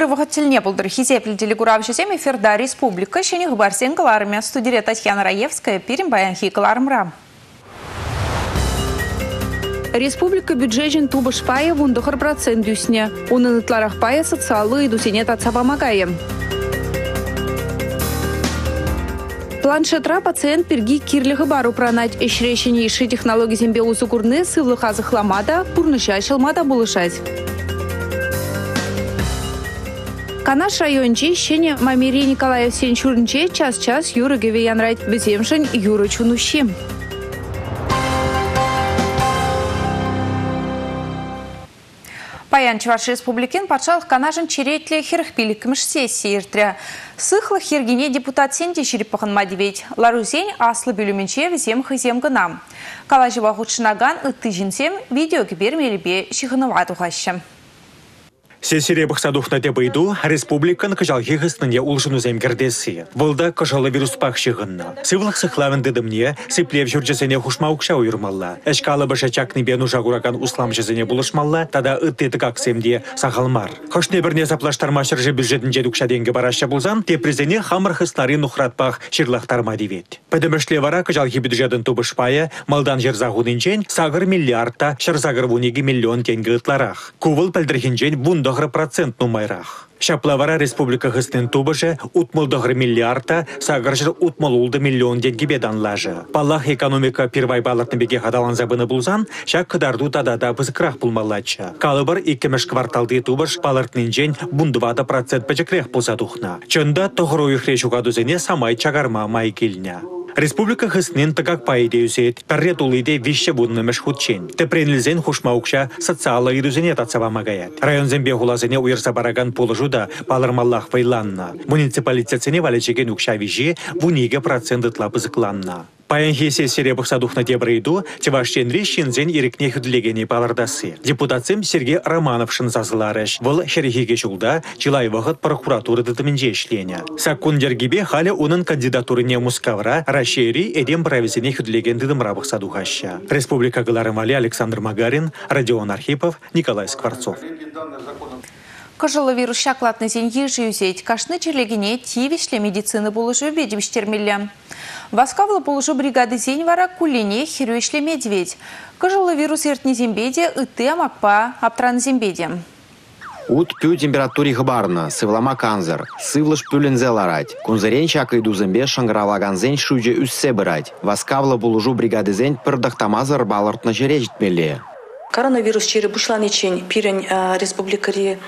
Ырывығы тіліне бұлдыр хизеплі делегурав жезем эфирда республика шені ғыбарсен кыларымя студия Татьяна Раевская пирим баян хи кыларымра. Республика бюджетен тубыш пая вундухар процент дюсне. Унын ытларах пая социалы идусене татсаба магайым. Планшетра пациент перги кирлігі бару пранать. Эшрешені иши технологии зембе узы курны сывлых азықламада, пурныша шылмада. Канаш районче шене Мамири Николаев Сенчурнче час-час юры геве янрайт беземшін юры. Паян Чуваш Республикин патшалық канажын черетле херхпилікіміш сессия ертірі. Сықлы хергене депутат сенде шереппіғын мадивет. Ларузень аслы бөліменче візем хызем гынам. Калажыва ғұтшынаган үтті жінсем видео. Сесире бұқсадуқна деп ыйду республикан кыжалхи хысныне улшыну земгердесі. Вылда кыжалы вирус пақ шығынна. Сывлық сықлавын дедімне сыплев жүржесене хушмаукша уйырмалла. Эшкалы баша чакны бену жагураган услам жезене булышмалла, тада ыттетік аксемде сағалмар. Хошне бірне заплаштарма шыржы бюджетін жедукша денге бараша булзан, тепризене хамыр хыснары нухратпақ шырлақтарма девет. Пәдімішле вара кыжалхи бюджетін тубышпая, малдан жер загудынчен сагыр миллиардта шырзагыр вунеги миллион тенге ытларах. Кувыл пәлдірхінчен бунда дохры процент нумайрах. Шаплавара республика хыстен тубыжы утмыл дохры миллиардта, сагаржыр утмыл улды миллион деньги беданлажы. Паллах экономика первай балатны беге хадалан забыны булзан, шак кыдарду тадада бызыкрах булмаллачы. Калыбыр иккемеш кварталды тубыш палыртнын жен бундывада процент пачекрех булса тухна. Чында тоғыру ихре шугадузене самай чагарма май келня. Республика хыснен тыгак пайде үсет, пәрре тулыйде вище будны мәшхутчен. Тепренілзен хушмаукша социалы ирузене татсаба магаят. Район зембе хулазене уйырса бараган полыжуда палырмаллах вайланна. Муниципалитетсене валечеген укша вижи вуниге процент ытла пызыкланна. Паянхи сессия бұқсадуқна тебрейду, Тевашченри шинзен ирікне хүділегені палардасы. Депутатсым Сергей Романов шынзазыларыш. Выл шерехеге жылда Чилай вағыт прокуратуры дытымынже ішлене. Саккундергебе халі оның кандидатурыне Мускавра, Рашери эдем правизене хүділеген дыдымра бұқсадуғаща. Республика Галарымали Александр Магарин, Родион Архипов, Николай Скворцов. Кыжылы вирус шаклатны зеньи жүйзет, кашны черлегене тивишле медицины болыжы ведевіштермелі. Васкавлы болыжы бригады зень вара кулине медведь. Кыжылы вирус ертні зембеде, ыты амакпа, аптран зембеде. Ут пю температури хыбарна, сывлама канзыр, сывлыш пюлензе ларать. Кунзырен чак иду зембе шыңғыралаган зен шуйже үссе бырать. Васкавлы болужу бригады зен пырдықтамазыр балыртны жере житмелі. Коронавирус чири бушлан için пирен республикари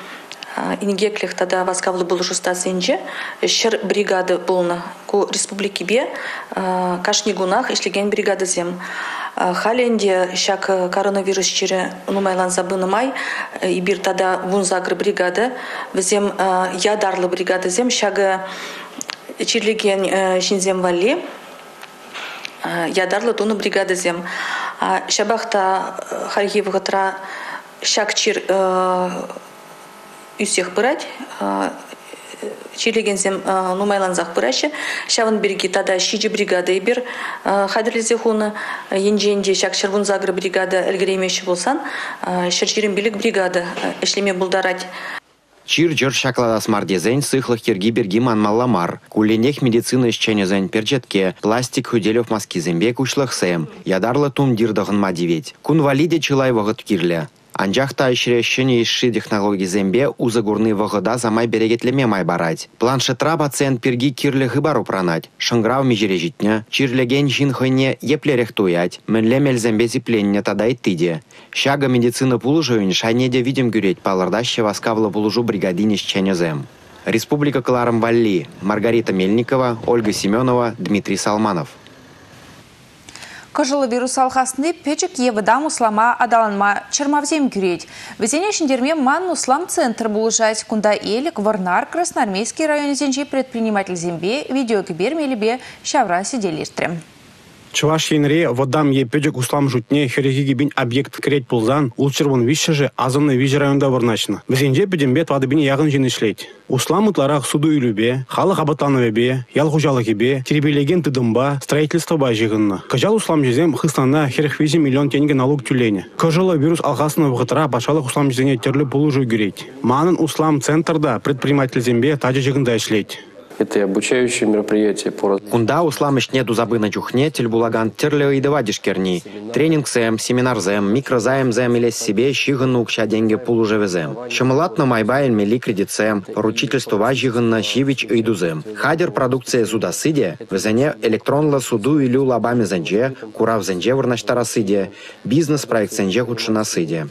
ингеклих тада васкавлы болужу стасенже шыр бригады болна ку республики бе. Кашни гунах ишлеген бригады зем. Халенде шак коронавирус чире нумайлан забынымай ибир тада вунзагр бригады візем ядарлы бригады зем шагы чирлеген шинзем валли ядарлы туны бригады зем. Шабахта харгивгатра шак чир үсех брать чилегенсем нумайланзах бұрашы шавын берги тада шижи бригада бир хадірлізе хуны енженде шак шырвун загры бригада ілгіремеші болсан шырширин билік бригада эшлеме булдарать Чир жыр шакладас мардезен сыхлых керги берги манмалламар. Куленех медицина исченезен перчетке, пластик худелев маскизембе кушлых сэм. Ядарлы тун дирдығын мадивет. Кун валиде чылай вағыт кирле. Анжақта ішірешшіне ішші технологии зембе узагурны вғыда замай берегетлеме май барать. Планшетра пациент перги кирлі хыбару пранать. Шыңграу межере житне, чирлеген жин хыне еплерех туять. Мінлемел зембе зипленне тадай тыде. Шага медицина пулыжуын шайнеде видим гюреть палырдаще васкавлы пулыжу бригадине зем. Республика Кларам Валли, Маргарита Мельникова, Ольга Семенова, Дмитрий Салманов. Кыжылы вирус алхасны печек евыдам услама адаланма чермавзем күрет. Везене шындерме ман услам центр булыжать, кунда элик Варнар Красноармейский район зенжи предприниматель зембе видео мелебе шавра сиделиртрем. Чуваш енре водам епедек услам жутне хереги бин объект креть пулзан, улчырвон вишшеже азымны виж районда вырначны. Бізенже бедембет вады бин яғын жин ишлейт. Услам утларах суду үйлюбе, халық абатановебе, ял хужалыгебе, теребелеген тыдымба, строительство бажығынны. Кажал услам жезем хыстана херехвизи миллион тенге налог тюлене. Кожалы вирус алхасына вғытыра башалық услам жезене терлі пулужу гюрейт. Манын услам центрда предприниматель зембе тажы жығында ишлейт. Это и обучающие мероприятия по Кунда усламыш не дузабы на чухне, тельбулаган терле и девадиш керни. Тренинг зем, семинар зем, микрозаем зем или себе щиган укща деньги пулуже зем. Шамалат на майбайль мели кредит зем, поручительство важиган на щивич и дузем. Хадер продукция зуда сыде, везене электронла суду или лабами зенже, курав зенже варнаштара сыде, бизнес проект зенже худшина сыде.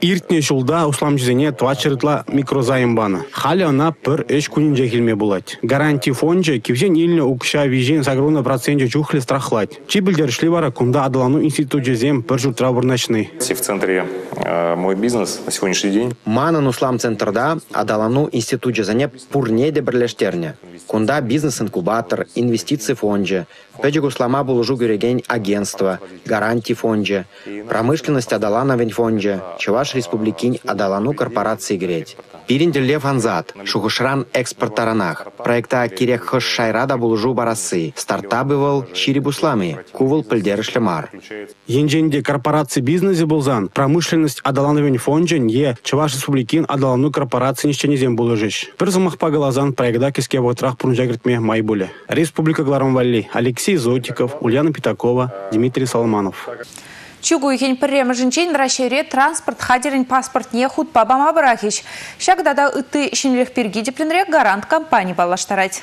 Иртне жылда услам жезене твачырытла микрозайым баны. Халі она пір эш күнін жекілме болать. Гарантий фонже кивжен иліне укша вижен сагруна проценте чухле страхлать. Чи білдершли бара кунда адалану институт жезем пір жутра вырначны. В центре э, мой бизнес на сегодняшний день. Манын услам центрда адалану институт жазане пурне де бірлештерне. Кунда бизнес-инкубатор, инвестиции фонже, пәжік услама булыжу көреген агентство, гарантий фонже, промышленность адалановен фонже, Чуваш республикин адалану корпорации греть. Пиринделе фанзат, шухышран экспорттаранах. Проекта кирек хыш шайрада булыжу барасы. Стартабы выл ширибуслами, кувыл пілдерішлемар. Енженде корпорации бизнесе болзан, промышленность адалановен фонжен е Чуваш республикин адалану корпорации нищенезем булыжиш. Пір замах пагалазан проекта кеске вотрах пурнжагритме майбуле. Республика Гларамвалли, Алексей Зотиков, Ульяна Питакова, Дмитрий Соломанов. Чугу ихень пірремі жінчен рашере транспорт хадерін паспорт не худ пабама барахиш. Шагдада ыты шинлех перги депленрек гарант компании балаштарать.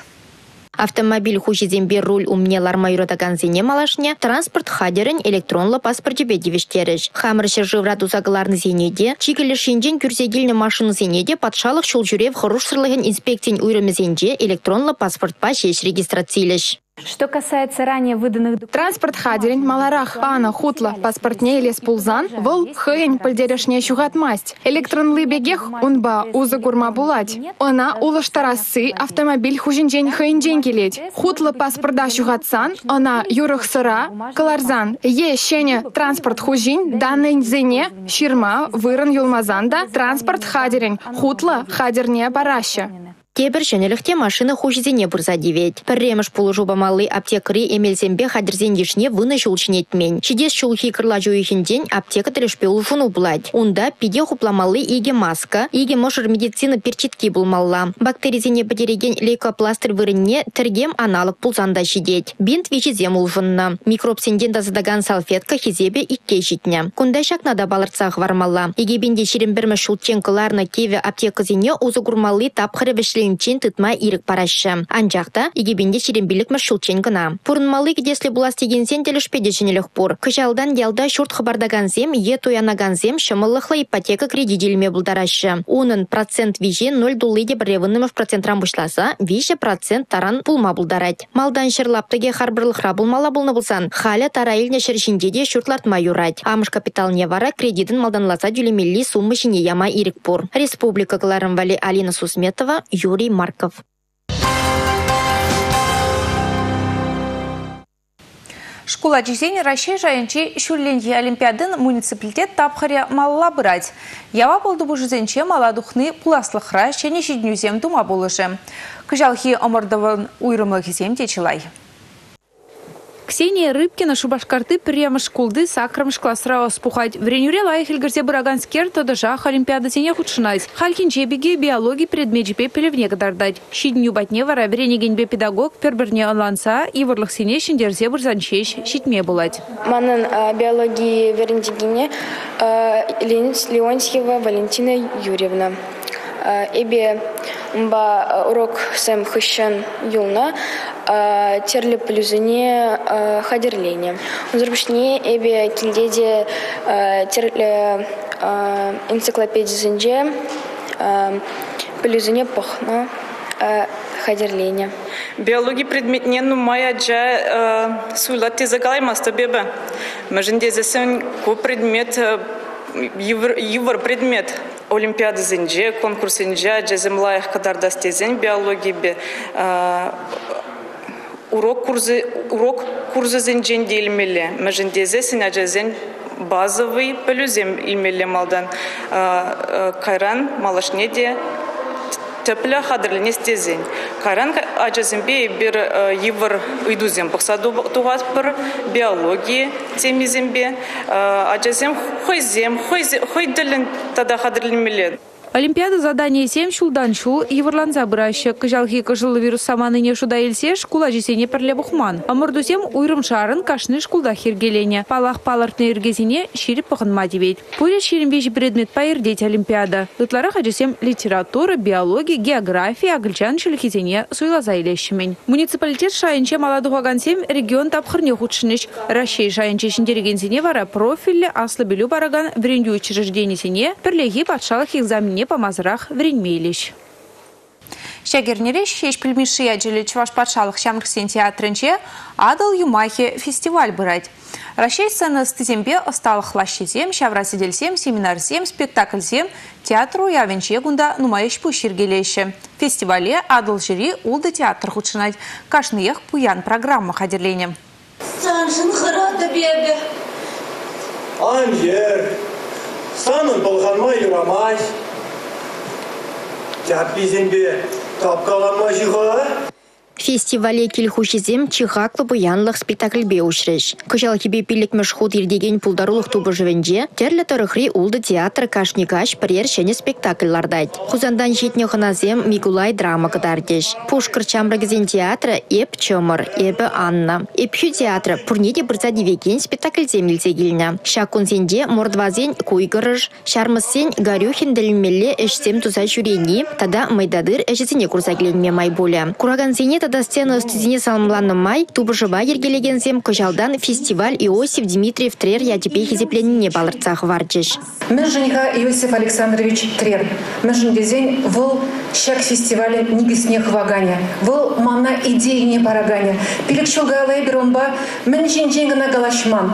Автомобиль хушизембе руль умне ларма юратаган зене малашне, транспорт хадерін электронлы паспорт жебе девештеріш. Хамыршы живрат узагаларны зенеде, чигілі шинжен күрзегілні машины зенеде патшалық шул жүрев хоруш сырлығын инспекциян уйрымы зенже электронлы паспорт па шеш регистрацийлеш. Что касается ранее выданных документов, Транспорт хадерин, маларах, ана, хутла, паспортне или спулзан, вол хыйн пальдерешне шугат масть. Электронлы бегех, унба, уза гурма булать. Она улаштарасы, автомобиль хужинжен хыйнжен келеть. Хутла паспорда шугатсан, она юрых сыра, каларзан. Е щене транспорт хужин, данный зене, ширма, вырын юлмазанда, транспорт хадерин, хутла хадерне бараща. Тебір жөнелікте машина хушизене бұрза девет. Пірреміш пулы жобамалы аптекари эмелзембе хадерзен ешне вына шулчинетмен. Шидес шулхи кырла жуихинден аптека тілішпе улфуну булать. Унда пиде хупламалы иге маска, иге мошыр медицина перчитки булмалла. Бактеризене бәдереген лейкопластырь вырынне тіргем аналог пулзанда шидет. Бинт вичизем улфынна. Микроб сенден дазадаган салфетка хизебе икке житне. Кундай шакнада балырцах вармалла. Иге бинде ширин бірмі шулчен кыларна кеве аптека зене узы гурмалы тапхыры вешлинчен тытма ирік парашы. Анжақта игебенде ширенбилік маршрутчен гына. Пурнмалы кедесле булас тегенсен телешпеде женелік пур. Кышалдан ялда шурт хабардаганзем, е тоянаганзем шымылықлы ипотека кредиделме булдарашы. Унын процент виже 0 дулыде біревынымыш процентран бұшласа, виже процент таран пулма булдарать. Малдан шырлаптыге харбырлықра булмала булны булсан, халя тарайылне шыршинде де шуртлартма юрать. Амыш капитал не вара кредитін малданласа дюлемелли суммы шине яма ирік пур. Республика Гларамвали Алина Сусметова, Юрий Марков. Школа жизни России жайынче шүрленге Олимпиадын муниципалитет тапхаре малла бұрать. Ява болды бұл жүзенче мала духны пуласлықра шене жиднюзем дума болышы. Күжалхи омырдывын уйрымлы кезем течілай. Ксения Рыбкина шубашкарты прямо школды сакрам шкласра спухать. Вренюре бураган скер то дажах олимпиада сене худшинайс. Халькин жебеге биологии предмеджипе пелевне дардать. Щидню батне вара вренегенбе педагог перберне онланса и варлых сене шиндерзе бурзанчеш щитме булать. Манын биологии верендигине Ленец Леонтьева Валентина Юрьевна. А, Эбе мба а, урок сэм хыщан юлна а, терле плюзыне а, хадерлене. Узрбышне эбе килдеде энциклопедизинже а, плюзыне пахна хадерлене. Биология ну суйлат тезагалай маста беба. Мәжінде зесен ко предмет э, евр предмет Олимпиада зенже, конкурс зенже, джезем лайх кадар дастезен биология бе урок курсы урок курсы зенжен делмеле мәжендезе синажезен базовый плюзем илмеле малдан. Кайран малашне де тепля хадрлине стезен. Кайран ажазембе бир йывыр уйдузем бақса туғат бір биология темизембе ажазем хойзем хой ділін тада хадрлимеле. Олимпиада задание 7 шулдан шул еврланза бұрашы. Кыжалхи кыжылы вирус саманыне шуда елсе шкула жесене. Амырдусем уйрым шарын кашны шкулда хергелене. Палах палартны ергезине ширип пығынма дебейт. Пуре ширинбежі предмет пайырдеть Олимпиада. Ытлара хажесем литература, биология, география, агылчан шелхизене суйлаза елешімен. Муниципалитет шайынче маладуғагансем регион тапқырне худшыныш. Рашей шайынче шиндерегензине вара профилі аслы білу бараган вренду учрежденесіне пірлеги патшалық экзамене помазырах вренмейлиш. Шагернере шеш пілміші әджілі Чуваш патшалық шамрксен театрынче адыл юмахи фестиваль бұрайд. Рашей сцены стызембе осталық лашезем, шаврасиделсем, семинарсем, спектакльсем, театру явенче гунда нумайыш пуширгелеші. Фестивале адыл жири улды театр худшынайд. Кашныех пуян программа хадерлене. Санжын хырады бебе. Анжер, санын болғанма юрамай. Ya bizim bir tapkalama jiko Фестивале килхушизем чихаклы буянлық спектакль бе ушреш. Кыжал кебе пилік мышхуд ирдеген пулдарулық тубы живенже, терлі тарыхри улды театр кашникаш пірер шене спектакль лардайд. Хузандан Микулай драма кадардеш. Пушкар чамрагызен театра эп чомыр, эбі Анна. Эпхю театра пурнеде бірза девеген спектакль земілзе келіні. Мордвазен куйгырыш, шармысен Гарюхин ділмелі эшсем туза жүрени, тада майдадыр эшесіне курса келенме май боля. Кураган тада сцена студине салымланы май, тубыжыба ергелегензем кыжалдан фестиваль Иосиф Дмитриев Трер ядепе хизепленіне балырцах варчыш. Меженька Иосиф Александрович Трер. Межендезень выл шак фестиваля нигісне хваганя. Выл мана идеи не параганя. Пилікчілга лайберомба мен жинженгіна галашман.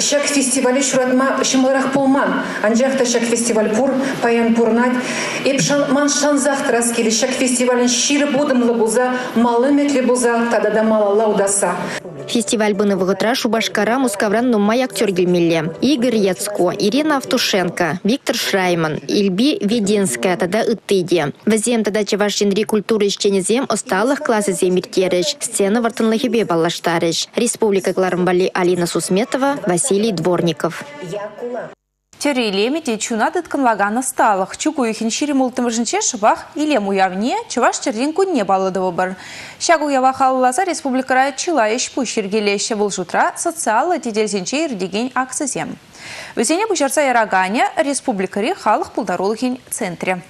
Шак фестивале шуратма шымлырах полман. Анжақта шак фестиваль пур, паян пурнать. Эп ман шанзах траскели шак фестивален ширы будымлы буза, малы метлі буза, тада да мала лаудаса. Фестиваль быны вғытра Шубашкара Мускавран нумай актер гельмелле. Игорь Яцко, Ирина Автушенко, Виктор Шрайман, Ильби Веденская тада ыттыйде. Візем тада чеваш жинри культуры ишченезем осталых классы земиртереш. Сцена вартынлыхебе баллаштареш. Республика Гларымбали Алина Сусметова, Василий Дворников. Терелемете чуна лагана сталых. Чуку ихин шири мултымыжынче шыбах илем уявне чуваш чердин кунне балыдывы бар. Шагу ява халылаза республикара чила ешпу шергелеші бұл жутра социалы теделзенче ирдеген аксызем. Өзене бұжарса ярагане республикари халық пулдарулыхин центре.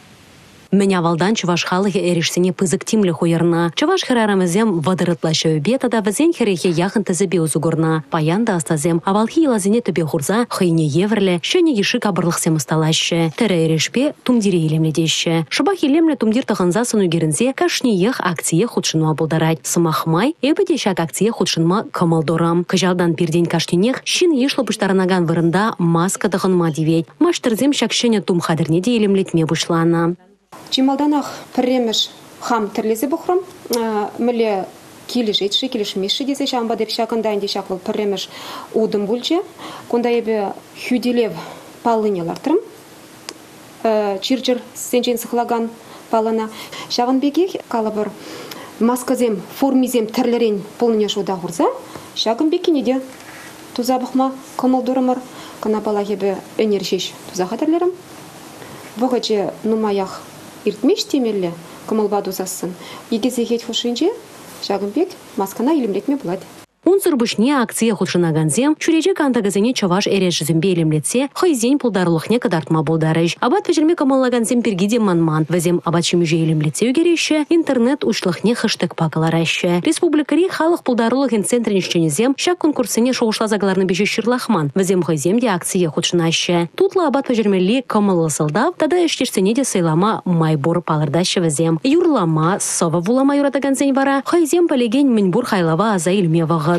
Меня валдан чуваш халыхе эрешсене пызык тимле хуярна. Чуваш херарамызем вадырытлашы бета да вазен херехе яхын тізібе узугурна. Паянда астазем авалхи илазене төбе хурза хыйне еврле, шөне еші кабырлықсем ысталашы. Тірі эрешпе тумдире елемледеші. Шыбах елемле тумдир таханза сыну герінзе кашни ех акция худшыну абылдарать. Сымахмай, эбі шак акция худшынма кымалдорам. Кыжалдан перден кашнинех шин ешлы пуштаранаган вырында маска тахынма дивет. Маштырзем шакшене тум хадырне де елемлетме бушлана. Чималданах премеш хам терлезе бухрам, міле килиш етші, килиш меші дезе шамба деп шакында инде шақлы премеш удым бульче, кунда ебе хюделев палыне лартырым, чирчир сенчен сықлаган палына. Шағын беге калабыр масказем, формизем тірлерен полныне шуда хурза, шағын бекенеде туза бұқма кымылдырымыр, кына бала ебе энершеш туза хатерлерім. Бұғаче нумаях иртмеш темелле кымылба дузасын. Егезе хет хушинже, шагымбек маскана илимретме болады. Унсыр бушне акция худшынаганзем, чуреже кантагазене чаваш эрешізімбе елемлетсе, хайзен пулдарлықне кадартма болдарыш. Абат вежерме камаллаганзем пергиде манман. Вазем абат үгереше, интернет ушлықне хэштег пакалараще. Республикари халық пулдарлығын центринішченезем, шак конкурсыне шоушла шырлахман. Вазем акция. Тутла абат тада де сайлама майбур палырдаще вазем. Юрлама, сова вулама юратаганзен вара, хайзем полеген минбур хайлава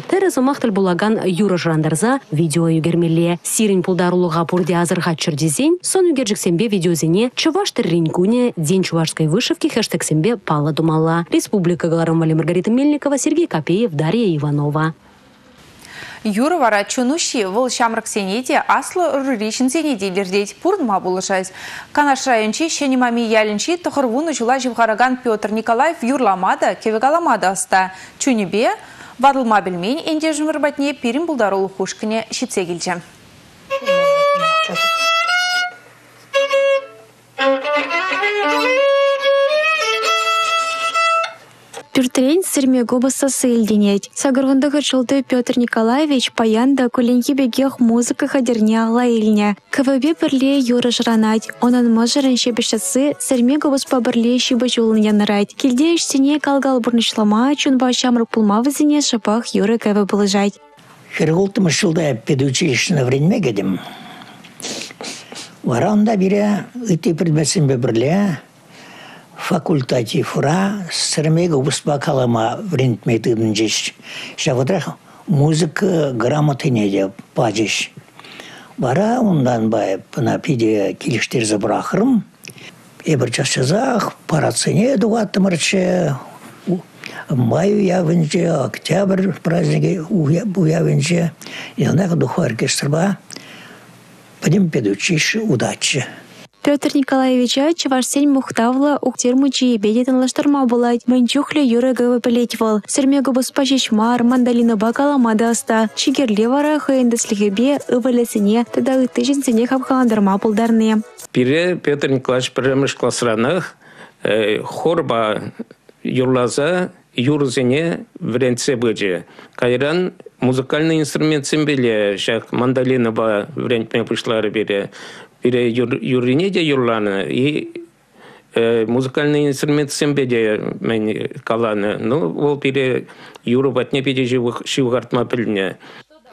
тәрі мақтыл булаган юры жрандарза видео югермеле. Сирин пулдарулыға пурде азырға чырдезен, сон югержіксенбе видеозене чуваш тірринкуне день чувашской вышивки хэштегсенбе пала думала. Республика Галарамвали Маргарита Мельникова, Сергей Копеев, Дарья Иванова. Юра вара чунущи выл шамрак сенеде аслы рыришин сенеде лердеть пурнма булышайз. Канаш райончи шенимами ялинчи тұхырвуны жула живғараган Петр Николаев юрламада, кевегаламада аста. Вадылма білмейн энде жымырбатне пирин булдарулы хушкіне шитсе келжем. Пюртрень сырме губаса сыльденеть. Сагыргындығы жылды Петр Николаевич паянда көленки бегех музыка хадерне ала илне. КВБ бірле юры жранать. Онын мұжырын шебішасы сырме губаспа бірле шибы жолын янырать. Келде іштене калгал бұрнышлама чун башамрық пулма візіне шапах юры КВ бұлыжать. Хергултым жылда педучилищені вренме кедім. Варанда бире ыты предметсен бірле факультативра сырмега успа калама жеш. Шавыдрах музыка грамотыне де пажеш. Бара ондан бай пына пиде килиштер забрахырым. Эбір чашызақ парацене дуаттымырчы. Маю явынчы, октябрь праздники уявынчы. Янақ духу оркестрба. Пойдем педучиш удачи. Петр Николаевича чаварсен мухтавла уктирмучи бедетен лаштырма булать. Мэнчухле юры гавы пелетвал. Сермегу буспа мар, мандалина бакаламада аста. Шигерле вара хыйындаслихебе ывалесіне тада ытыжинсене хапхаландырма пулдарны. Пире Петр Николаевич піріміш классранах хорба юрлаза юрзене вренце быджи. Кайран музыкальный инструмент симбеле, шак мандалина ба врентме пышлары бере. Бире юрине де юрланы и музыкальный инструмент сембе де мен каланы. Ну, ол бире юру батне педе шивгартма піліне.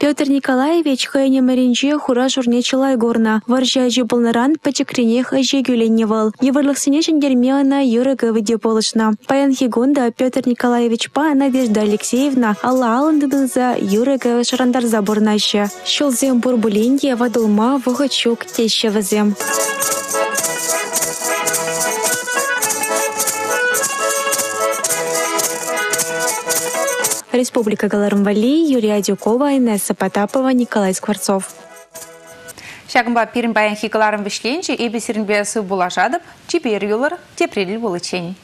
Петр Николаевич хайне маринче хура журне чылай горна. Варжа жибылнаран пачекрене хajе гюленневал. Еварлықсыне жангермеана юры гавыде полышна. Паян хигунда Петр Николаевич па Надежда Алексеевна алла алындыдынза юры гавы шарандар заборнаще. Шылзем бурбуленде вадылма вғычук тещевізем. Республика Галармвали, Юрия Дюкова, Инесса Потапова, Николай Скворцов. Шагымба пирин баян хикаларын вишленче, эбе сирин биясы булажадып, чипер юлар тепрелил булычень.